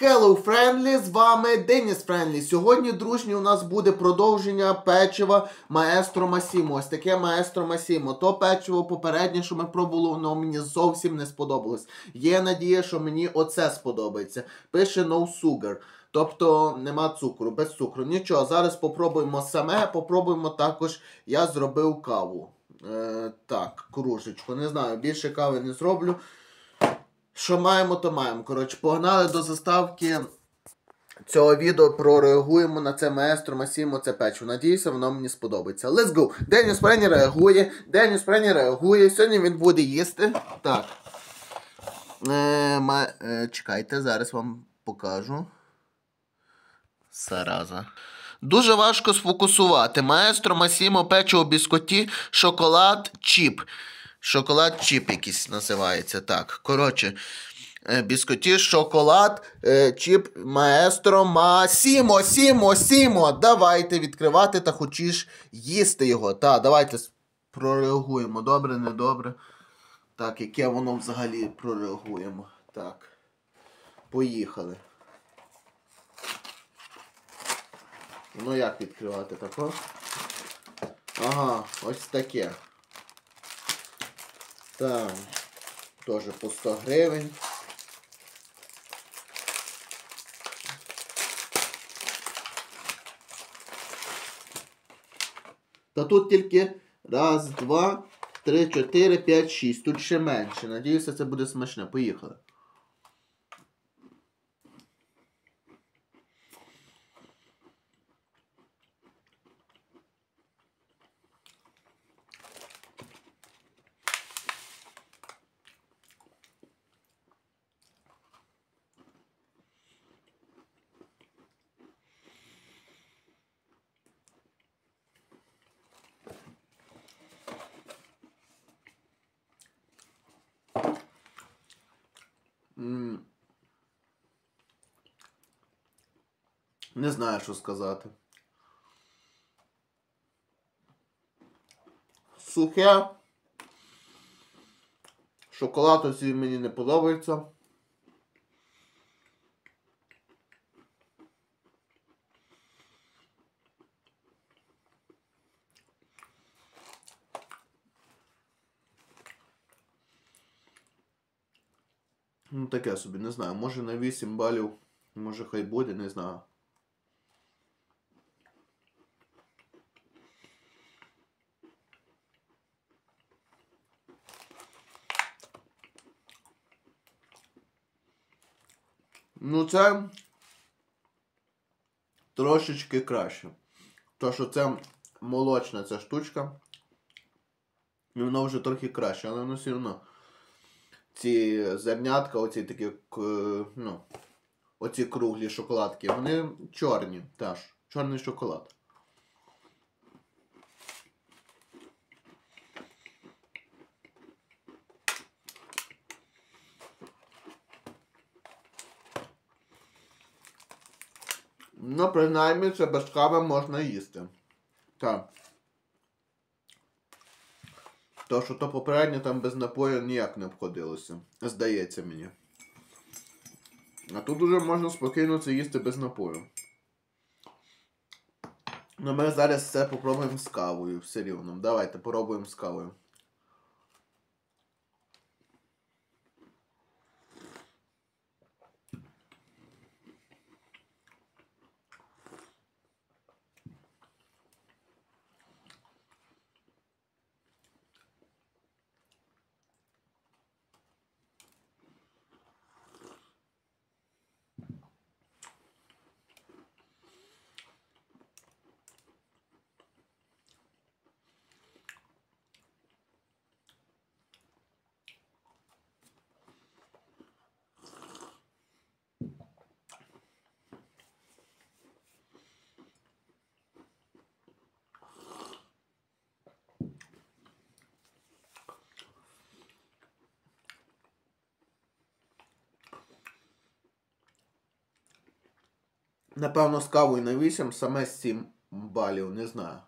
Hello Friendly, з вами Деніс Френдлі. Сьогодні, дружні, у нас буде продовження печива Маестро Масімо. Ось таке Маестро Масімо. То печиво попереднє, що ми пробували, воно мені зовсім не сподобалось. Є надія, що мені оце сподобається. Пише no sugar. Тобто нема цукру, без цукру. Нічого, зараз попробуємо саме, попробуємо також. Я зробив каву. Е, так, кружечку. Не знаю, більше кави не зроблю. Що маємо, то маємо. Коротше, погнали до заставки цього відео, прореагуємо на це маестро Масімо, це печиво. Надіюся, воно мені сподобається. Let's go! Деніс Прені реагує. Деніс Прені реагує. Сьогодні він буде їсти. Так. Е, ма... е, чекайте, зараз вам покажу. Зараза. Дуже важко сфокусувати. Маестро Масімо печиво біскоті, шоколад чіп. Шоколад чіп якийсь називається. Так. Коротше. е, Біскоті, шоколад, е, чіп, маестро, масімо, сімо, сімо. Давайте відкривати та хочеш їсти його. Так, давайте прореагуємо. Добре, недобре. Так, яке воно взагалі прореагуємо. Так. Поїхали. Ну як відкривати тако? Ага, ось таке. Так. Теж по 100 гривень. Та тут тільки раз, два, три, чотири, п'ять, шість. Тут ще менше. Надіюся, це буде смачне. Поїхали. Не знаю, що сказати. Сухе. Шоколад ось мені не подобається. Ну, таке собі, не знаю. Може на 8 балів, може хай буде, не знаю. Ну, це трошечки краще. То, що це молочна ця штучка. І воно вже трохи краще, але воно все одно ці зернятка, оці такі, ну, оці круглі шоколадки, вони чорні, теж. Чорний шоколад. Ну, принаймні, це без кави можна їсти. Так. То, що то попередньо там без напою ніяк не обходилося. Здається мені. А тут уже можна спокійно це їсти без напою. Ну ми зараз це попробуємо з кавою все рівно. Давайте попробуємо з кавою. Напевно, з кавою на 8, саме з 7 балів, не знаю.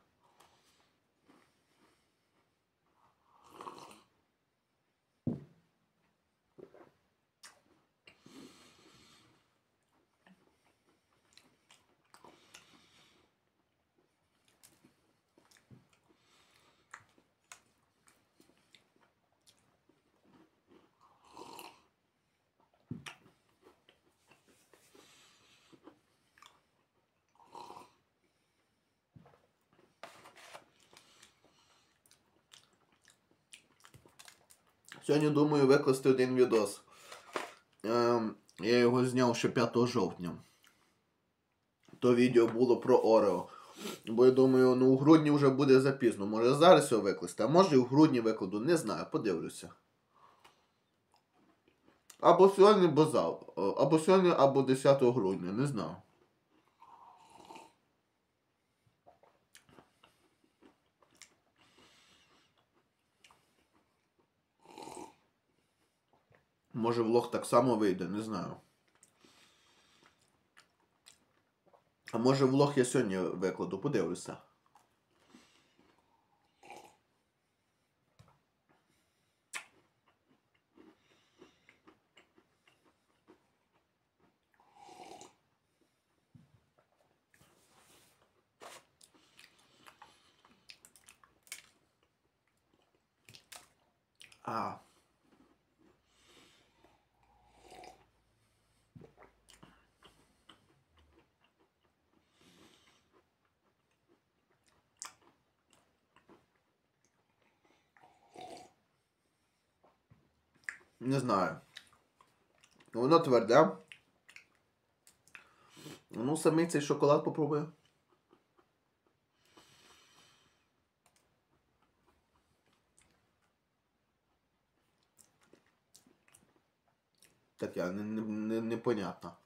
Сьогодні думаю викласти один відос. Ем, я його зняв ще 5 жовтня. То відео було про Орео. Бо я думаю, ну у грудні вже буде запізно. Може зараз його викласти, а може і в грудні викладу, не знаю, подивлюся. Або сьогодні, або завтра. Або сьогодні, або 10 грудня, не знаю. Може влог так само вийде, не знаю. А може влог я сьогодні викладу, подивлюся. А. Не знаю. Воно тверде. Ну, самий цей шоколад попробую. Таке не, не, не, непонятно.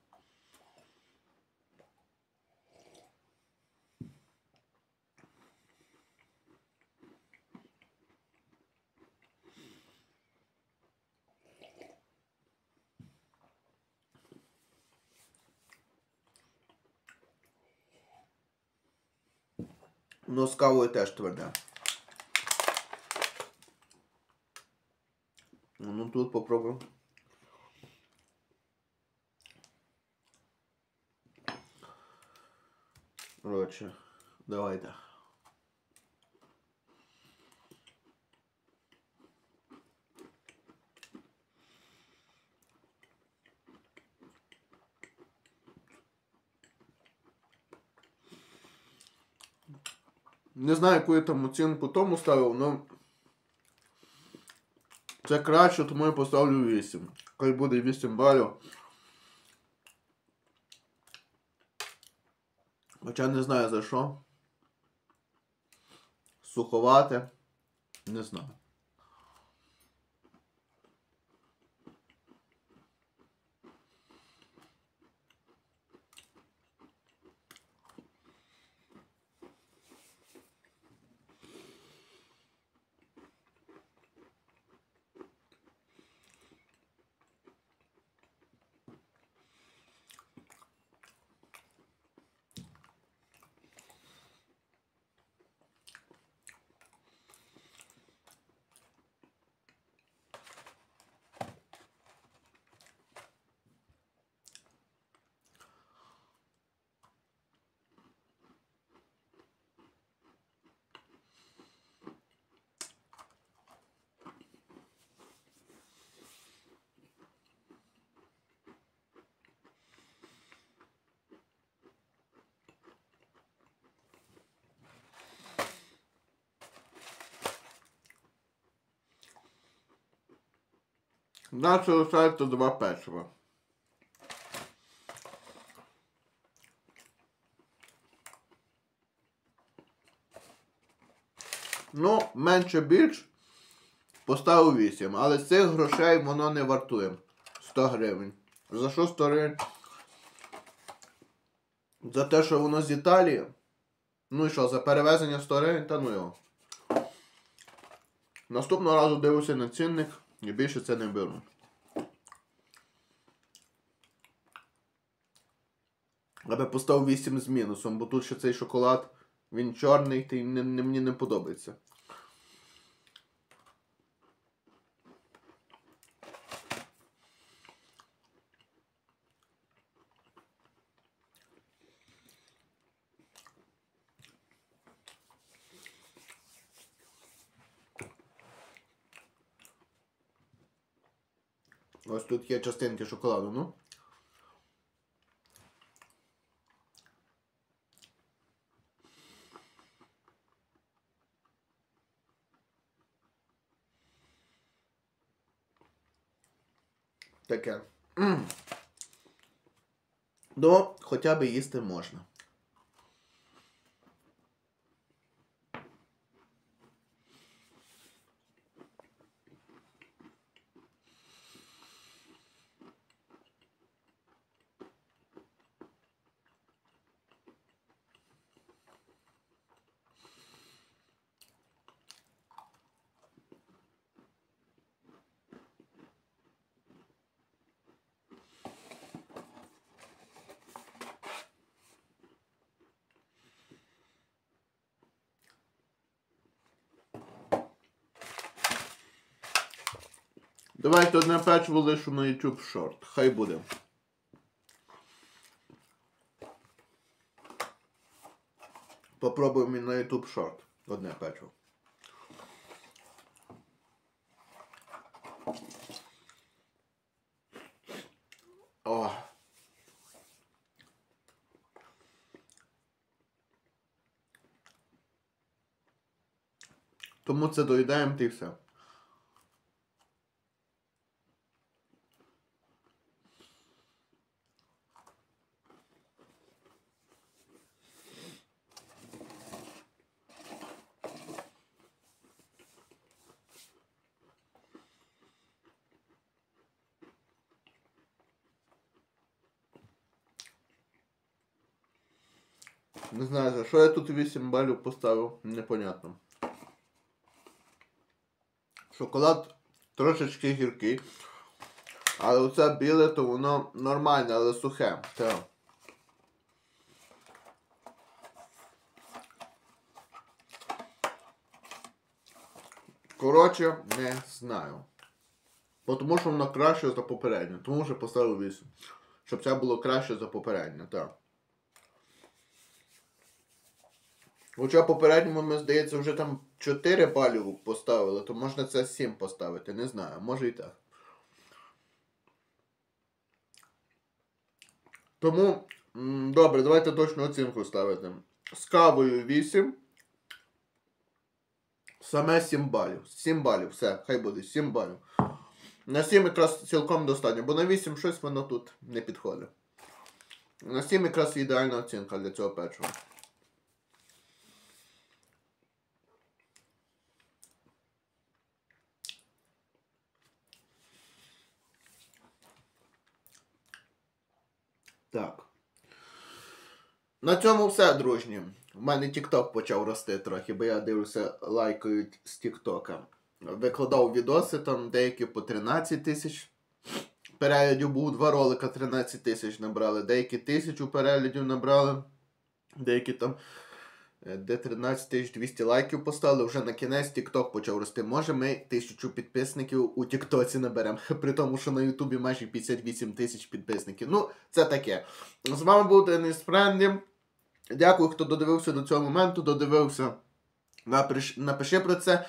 Ну, з кавою теж тверде. Ну тут попробуємо. Коротше, давайте. Не знаю, яку я там оцінку тому ставив, але це краще, тому я поставлю 8. Хай буде 8 балів. Хоча не знаю за що. Суховате. Не знаю. Далі залишається два печива. Ну, менше більш поставив 8, але з цих грошей воно не вартує 100 гривень. За що 100 гривень? За те, що воно з Італії. Ну і що, за перевезення 100 гривень, та ну його. Наступного разу дивлюся на цінник і більше це не беру. Аби поставив 8 з мінусом, бо тут ще цей шоколад, він чорний, та й мені не подобається. Ось тут є частинки шоколаду, ну. таке. Ну, хоча б їсти можна. Давайте одне печиво лишу на YouTube Short. Хай буде. Попробуємо на YouTube Short. Одне печиво. О. Тому це доїдаємо й все. Не знаю, за що я тут 8 балів поставив, непонятно. Шоколад трошечки гіркий. Але оце біле, то воно нормальне, але сухе. Так. Коротше, не знаю. Бо Тому що воно краще за попереднє. Тому що поставив 8. Щоб це було краще за попереднє, так. Хоча попередньому, ми, здається, вже там 4 балів поставили, то можна це 7 поставити, не знаю, може і так. Тому, добре, давайте точну оцінку ставити. З кавою 8. Саме 7 балів. 7 балів, все, хай буде, 7 балів. На 7 якраз цілком достатньо, бо на 8 щось воно тут не підходить. На 7 якраз ідеальна оцінка для цього печива. Так. На цьому все, дружні. У мене TikTok почав рости трохи, бо я дивлюся, лайкають з Тіктока. Викладав відоси там деякі по 13 тисяч. Переглядів був два ролика 13 тисяч набрали, деякі тисячу переглядів набрали, деякі там де 13 200 лайків поставили, вже на кінець TikTok почав рости. Може ми тисячу підписників у TikTok наберемо, при тому, що на Ютубі майже 58 тисяч підписників. Ну, це таке. З вами був Денис Френдлі. Дякую, хто додивився до цього моменту, додивився. Напиш, напиши про це.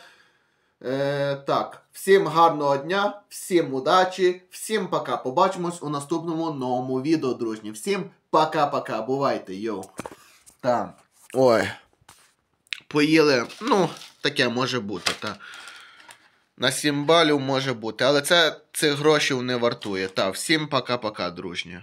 Е, так, всім гарного дня, всім удачі, всім пока. Побачимось у наступному новому відео, дружні. Всім пока-пока. Бувайте, йоу. Так. Ой. Поїли. Ну, таке може бути, Та. На 7 балів може бути. Але це цих грошей не вартує. Та, всім пока-пока, дружні.